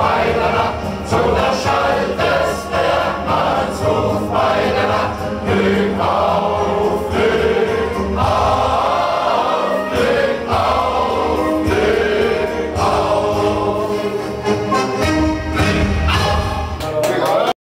Fire!